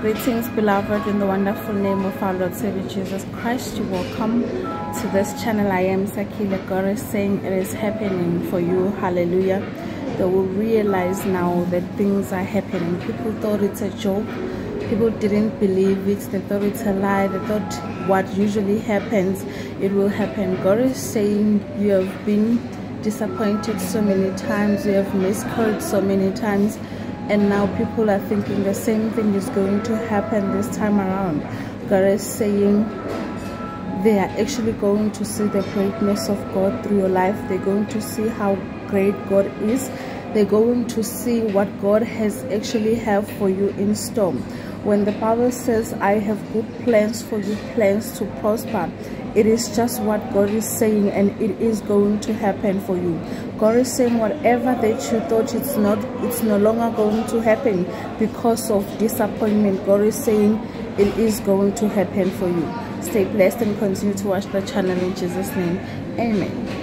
Greetings, beloved, in the wonderful name of our Lord Savior Jesus Christ. You welcome to this channel. I am Sakhile is saying it is happening for you. Hallelujah. They will realize now that things are happening. People thought it's a joke. People didn't believe it. They thought it's a lie. They thought what usually happens, it will happen. God is saying you have been disappointed so many times. You have miscalled so many times and now people are thinking the same thing is going to happen this time around. God is saying they are actually going to see the greatness of god through your life. They're going to see how great god is. They're going to see what god has actually have for you in store. When the bible says i have good plans for you plans to prosper it is just what god is saying and it is going to happen for you god is saying whatever that you thought it's not it's no longer going to happen because of disappointment. God is saying it is going to happen for you. Stay blessed and continue to watch the channel in jesus name. Amen